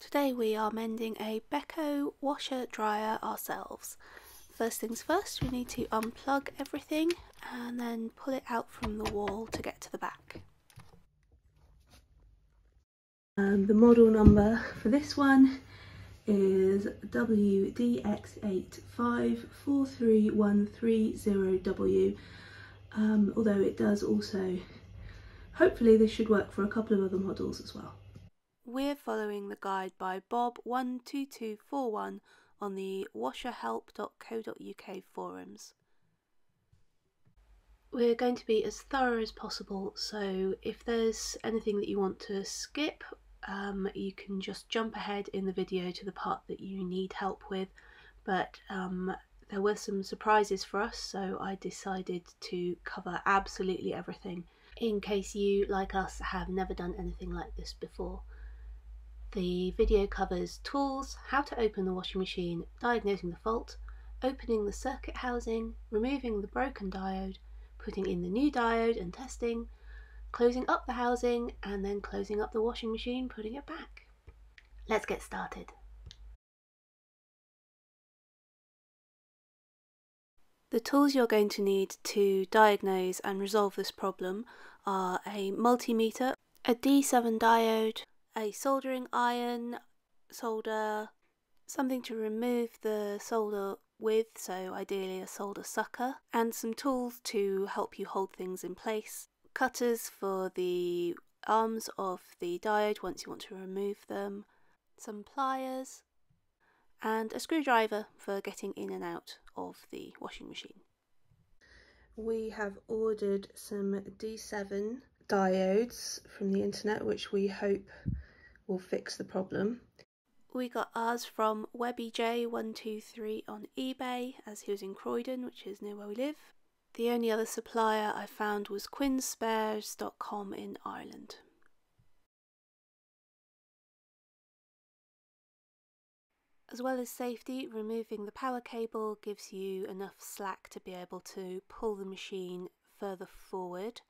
Today we are mending a Beko washer dryer ourselves. First things first, we need to unplug everything and then pull it out from the wall to get to the back. Um, the model number for this one is WDX85431330W um, although it does also, hopefully this should work for a couple of other models as well. We're following the guide by Bob12241 on the washerhelp.co.uk forums. We're going to be as thorough as possible, so if there's anything that you want to skip, um, you can just jump ahead in the video to the part that you need help with. But um, there were some surprises for us, so I decided to cover absolutely everything in case you, like us, have never done anything like this before. The video covers tools, how to open the washing machine, diagnosing the fault, opening the circuit housing, removing the broken diode, putting in the new diode and testing, closing up the housing, and then closing up the washing machine, putting it back. Let's get started. The tools you're going to need to diagnose and resolve this problem are a multimeter, a D7 diode, a soldering iron, solder, something to remove the solder with, so ideally a solder sucker, and some tools to help you hold things in place. Cutters for the arms of the diode once you want to remove them, some pliers, and a screwdriver for getting in and out of the washing machine. We have ordered some D7 diodes from the internet which we hope will fix the problem. We got ours from WebbyJ123 on eBay as he was in Croydon, which is near where we live. The only other supplier I found was quinspares.com in Ireland. As well as safety, removing the power cable gives you enough slack to be able to pull the machine further forward.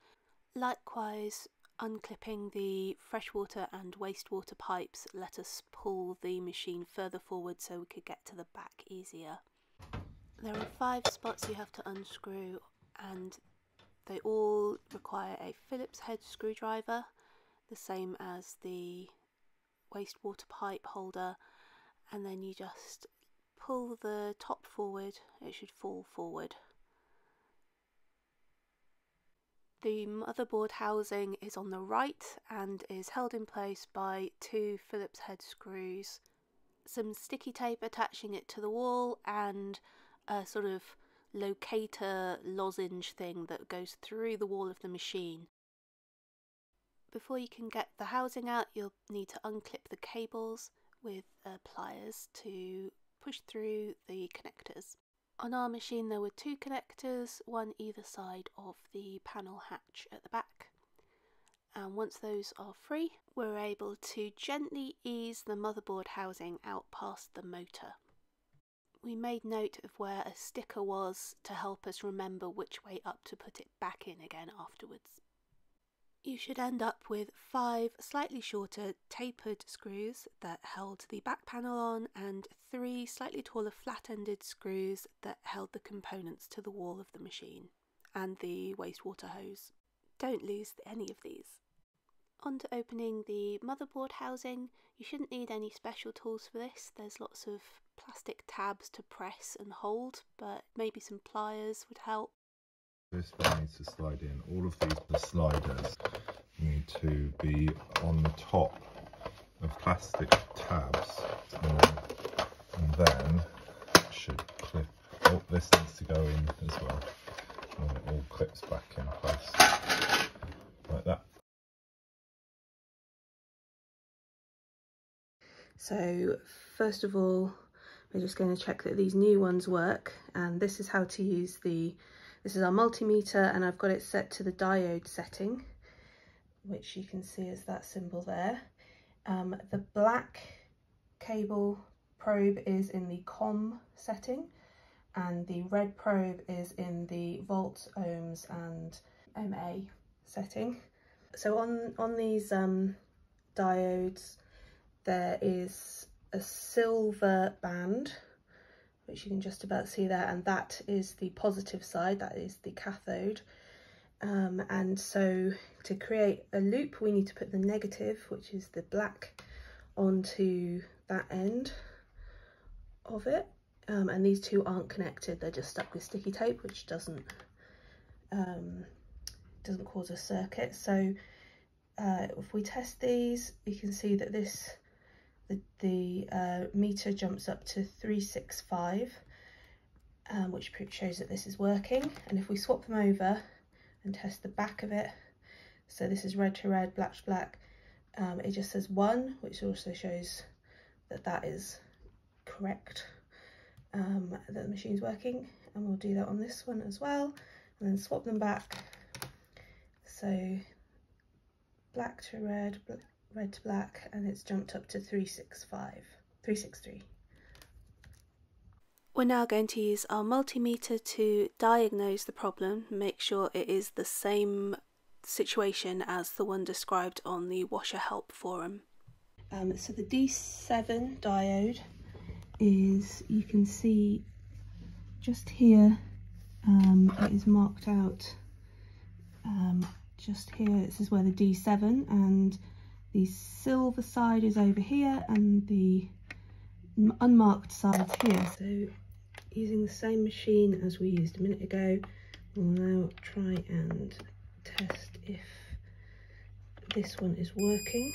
Likewise, unclipping the freshwater and wastewater pipes let us pull the machine further forward so we could get to the back easier. There are five spots you have to unscrew and they all require a Phillips head screwdriver, the same as the wastewater pipe holder, and then you just pull the top forward, it should fall forward. The motherboard housing is on the right and is held in place by two Phillips head screws, some sticky tape attaching it to the wall, and a sort of locator lozenge thing that goes through the wall of the machine. Before you can get the housing out, you'll need to unclip the cables with uh, pliers to push through the connectors. On our machine there were two connectors, one either side of the panel hatch at the back. And once those are free, we're able to gently ease the motherboard housing out past the motor. We made note of where a sticker was to help us remember which way up to put it back in again afterwards. You should end up with five slightly shorter tapered screws that held the back panel on and three slightly taller flat-ended screws that held the components to the wall of the machine and the wastewater hose. Don't lose any of these. On to opening the motherboard housing. You shouldn't need any special tools for this. There's lots of plastic tabs to press and hold, but maybe some pliers would help. This one needs to slide in. All of these sliders need to be on the top of plastic tabs and, and then should clip. Oh, this needs to go in as well. And it all clips back in place like that. So first of all, we're just going to check that these new ones work and this is how to use the this is our multimeter and I've got it set to the diode setting, which you can see as that symbol there. Um, the black cable probe is in the COM setting and the red probe is in the volts, ohms and MA setting. So on, on these um, diodes, there is a silver band which you can just about see there and that is the positive side that is the cathode. Um, and so to create a loop we need to put the negative which is the black onto that end of it. Um, and these two aren't connected they're just stuck with sticky tape which doesn't um, doesn't cause a circuit. So uh, if we test these you can see that this the, the uh, meter jumps up to 365 um, which shows that this is working. And if we swap them over and test the back of it so this is red to red black to black um, it just says one which also shows that that is correct um, that the machine's working. And we'll do that on this one as well and then swap them back. So black to red red to black and it's jumped up to 365 363 we're now going to use our multimeter to diagnose the problem, make sure it is the same situation as the one described on the Washer Help forum. Um, so the D7 diode is, you can see just here, um, it is marked out um, just here, this is where the D7 and the silver side is over here and the unmarked side here. So using the same machine as we used a minute ago, we'll now try and test if this one is working.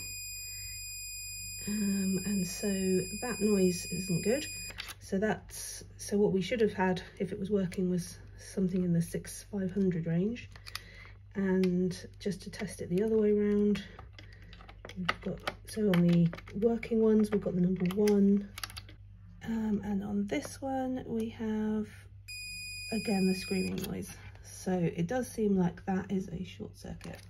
Um, and so that noise isn't good. So that's so what we should have had if it was working was something in the 6500 range. And just to test it the other way around, we've got so on the working ones we've got the number one. Um, and on this one we have again the screaming noise. So it does seem like that is a short circuit.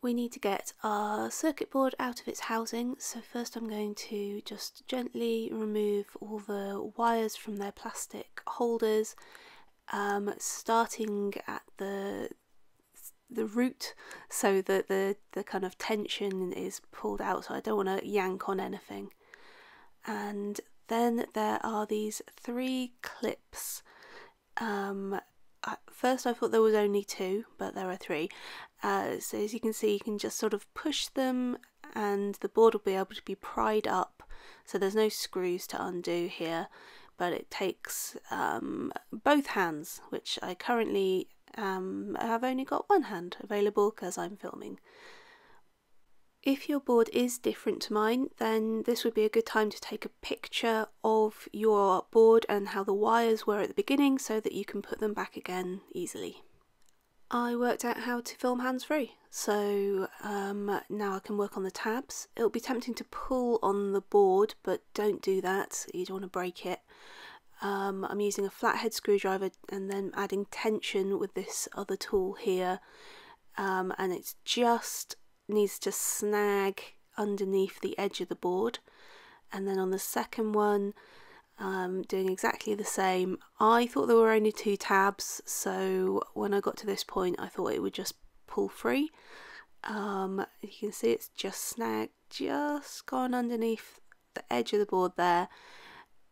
We need to get our circuit board out of its housing. So first I'm going to just gently remove all the wires from their plastic holders um, starting at the the root so that the, the kind of tension is pulled out so I don't want to yank on anything. And then there are these three clips. Um, first I thought there was only two, but there are three. Uh, so as you can see, you can just sort of push them and the board will be able to be pried up. So there's no screws to undo here, but it takes um, both hands, which I currently um, have only got one hand available because I'm filming. If your board is different to mine, then this would be a good time to take a picture of your board and how the wires were at the beginning so that you can put them back again easily. I worked out how to film hands-free, so um, now I can work on the tabs. It'll be tempting to pull on the board, but don't do that, you don't want to break it. Um, I'm using a flathead screwdriver and then adding tension with this other tool here um, and it just needs to snag underneath the edge of the board and then on the second one um, doing exactly the same. I thought there were only two tabs so when I got to this point I thought it would just pull free. Um, you can see it's just snagged, just gone underneath the edge of the board there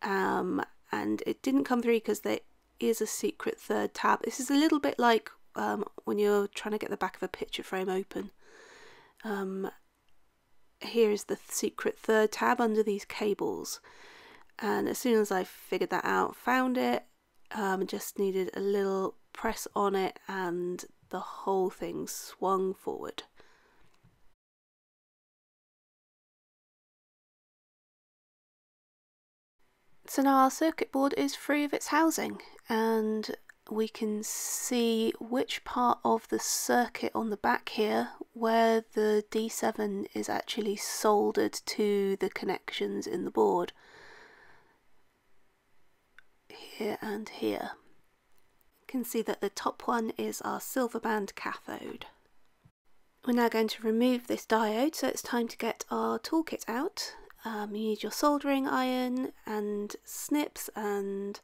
um, and it didn't come through because there is a secret third tab. This is a little bit like um, when you're trying to get the back of a picture frame open. Um, here is the secret third tab under these cables and as soon as I figured that out, found it, um, just needed a little press on it and the whole thing swung forward. So now our circuit board is free of its housing and we can see which part of the circuit on the back here where the D7 is actually soldered to the connections in the board. Here and here. You can see that the top one is our silver band cathode. We're now going to remove this diode so it's time to get our toolkit out um, you need your soldering iron and snips and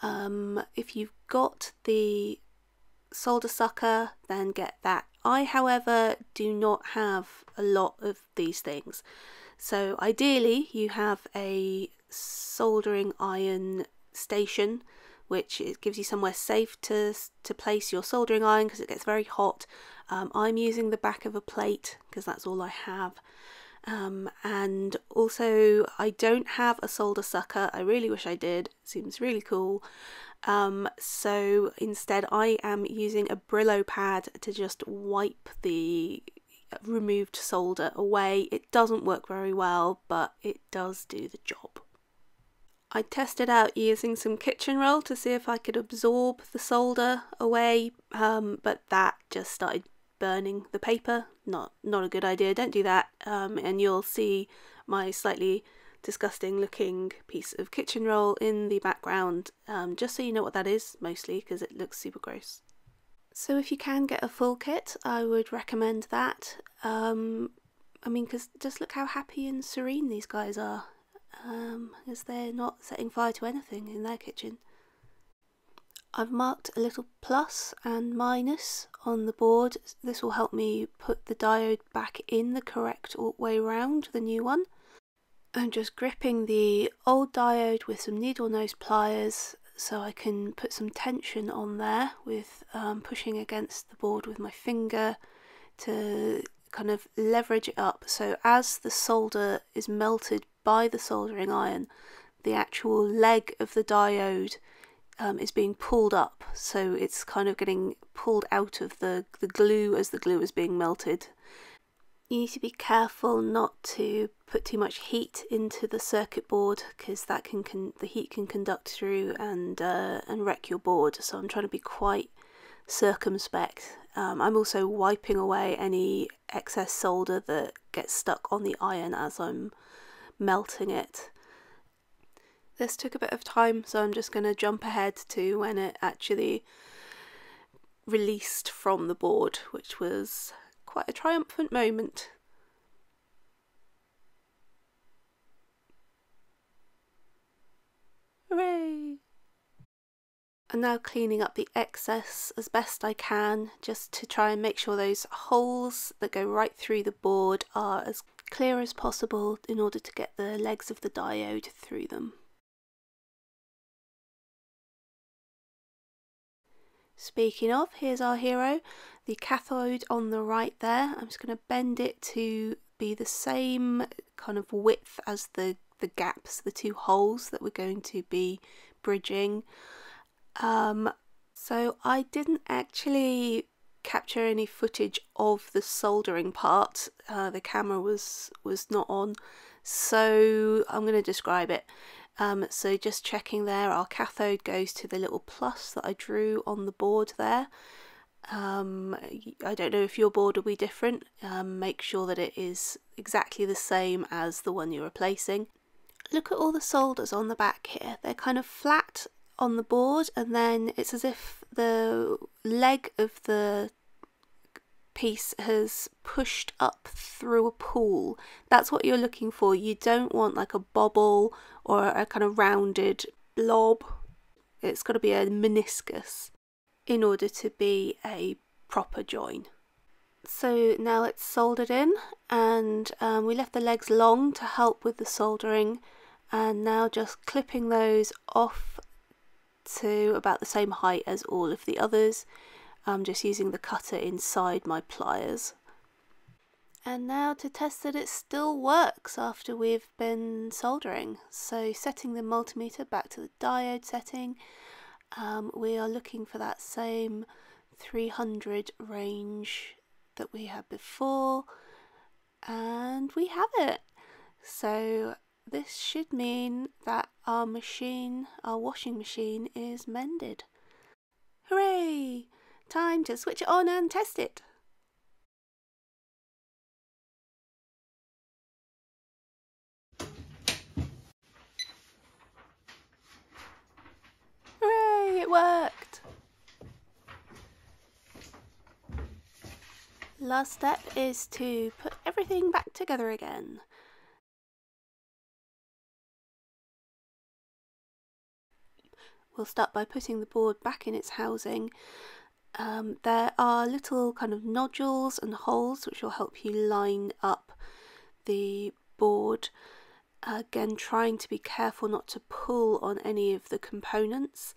um, if you've got the solder sucker then get that I, however, do not have a lot of these things. So ideally, you have a soldering iron station, which it gives you somewhere safe to to place your soldering iron because it gets very hot. Um, I'm using the back of a plate because that's all I have. Um, and also, I don't have a solder sucker. I really wish I did. Seems really cool. Um, so instead, I am using a Brillo pad to just wipe the removed solder away. It doesn't work very well, but it does do the job. I tested out using some kitchen roll to see if I could absorb the solder away, um, but that just started burning the paper. Not not a good idea. Don't do that. Um, and you'll see my slightly disgusting looking piece of kitchen roll in the background, um, just so you know what that is, mostly because it looks super gross. So if you can get a full kit, I would recommend that. Um, I mean, because just look how happy and serene these guys are um, as they're not setting fire to anything in their kitchen. I've marked a little plus and minus on the board. This will help me put the diode back in the correct way round, the new one. I'm just gripping the old diode with some needle nose pliers so I can put some tension on there with um, pushing against the board with my finger to kind of leverage it up so as the solder is melted by the soldering iron, the actual leg of the diode um, is being pulled up, so it's kind of getting pulled out of the, the glue as the glue is being melted. You need to be careful not to put too much heat into the circuit board because that can, can the heat can conduct through and uh, and wreck your board. So I'm trying to be quite circumspect. Um, I'm also wiping away any excess solder that gets stuck on the iron as I'm melting it. This took a bit of time, so I'm just going to jump ahead to when it actually released from the board, which was quite a triumphant moment. Hooray! I'm now cleaning up the excess as best I can just to try and make sure those holes that go right through the board are as clear as possible in order to get the legs of the diode through them. Speaking of, here's our hero, the cathode on the right there. I'm just going to bend it to be the same kind of width as the, the gaps, the two holes that we're going to be bridging. Um, so I didn't actually capture any footage of the soldering part. Uh, the camera was was not on, so I'm going to describe it. Um, so just checking there, our cathode goes to the little plus that I drew on the board there. Um, I don't know if your board will be different. Um, make sure that it is exactly the same as the one you're replacing. Look at all the solders on the back here. They're kind of flat on the board and then it's as if the leg of the piece has pushed up through a pool. That's what you're looking for. You don't want like a bobble or a kind of rounded blob. It's got to be a meniscus in order to be a proper join. So now it's soldered in and um, we left the legs long to help with the soldering and now just clipping those off to about the same height as all of the others I'm just using the cutter inside my pliers. And now to test that it still works after we've been soldering. So setting the multimeter back to the diode setting, um, we are looking for that same 300 range that we had before and we have it. So this should mean that our machine, our washing machine is mended. Hooray! Time to switch it on and test it. Hooray, it worked! Last step is to put everything back together again. We'll start by putting the board back in its housing Um, there are little kind of nodules and holes which will help you line up the board. Again, trying to be careful not to pull on any of the components.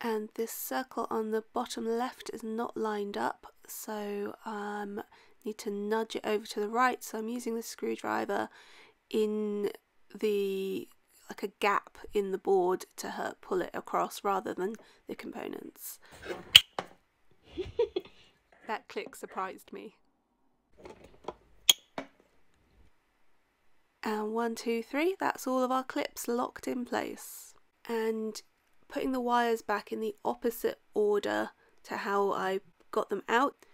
And this circle on the bottom left is not lined up, so um, need to nudge it over to the right. So I'm using the screwdriver in the like a gap in the board to pull it across rather than the components. that click surprised me. And one, two, three, that's all of our clips locked in place. And putting the wires back in the opposite order to how I got them out,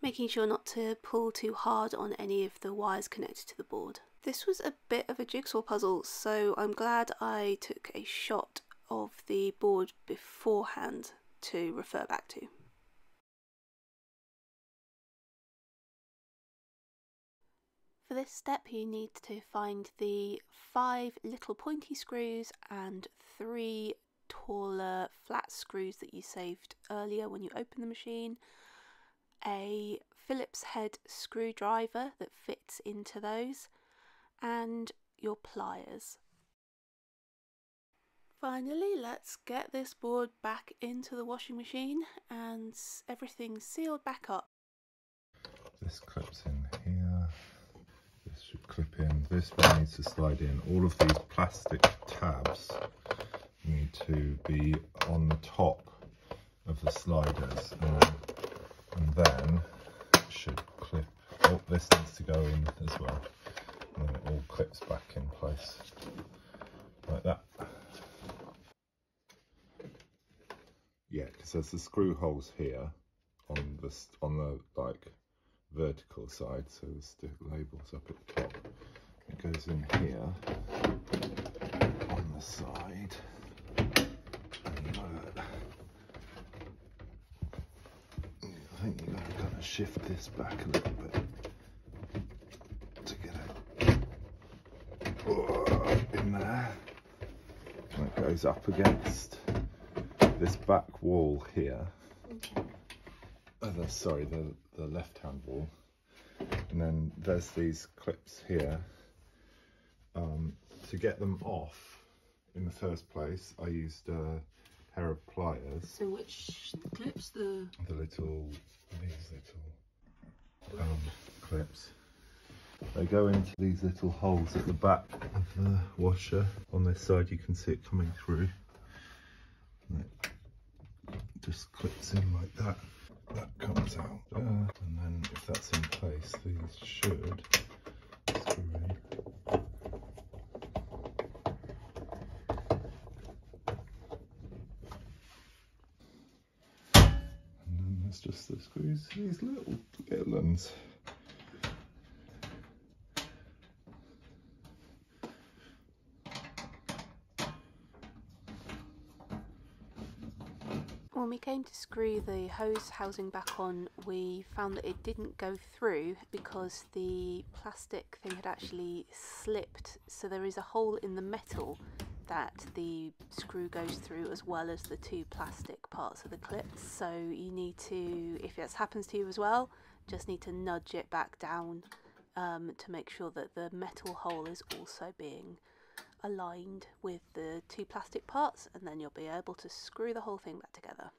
making sure not to pull too hard on any of the wires connected to the board. This was a bit of a jigsaw puzzle, so I'm glad I took a shot of the board beforehand to refer back to. For this step you need to find the five little pointy screws and three taller flat screws that you saved earlier when you opened the machine, a Phillips head screwdriver that fits into those, and your pliers. Finally, let's get this board back into the washing machine and everything sealed back up. This clips in here. This should clip in. This one needs to slide in. All of these plastic tabs need to be on the top of the sliders and, and then should clip. Oh, this needs to go in as well and it all clips back in place like that. Yeah, because there's the screw holes here on the on the like vertical side, so the stick labels up at the top. It goes in here on the side. Uh, I think you've got to kind of shift this back a little bit. in there goes up against this back wall here. Okay. oh, the, sorry the, the left hand wall. And then there's these clips here. Um, to get them off in the first place I used a pair of pliers. So which clips? The the little these little um, clips they go into these little holes at the back of the washer. On this side you can see it coming through. And it just clips in like that. That comes out there. And then if that's in place, these should screw in. And then there's just the screws, these little little ones. When we came to screw the hose housing back on, we found that it didn't go through because the plastic thing had actually slipped. So there is a hole in the metal that the screw goes through as well as the two plastic parts of the clips. So you need to, if this happens to you as well, just need to nudge it back down um, to make sure that the metal hole is also being aligned with the two plastic parts and then you'll be able to screw the whole thing back together.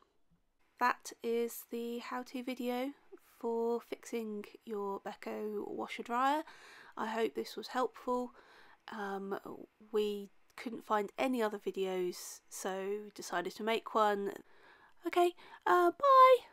That is the how-to video for fixing your Beko washer dryer. I hope this was helpful. Um, we couldn't find any other videos so decided to make one. Okay, uh, bye!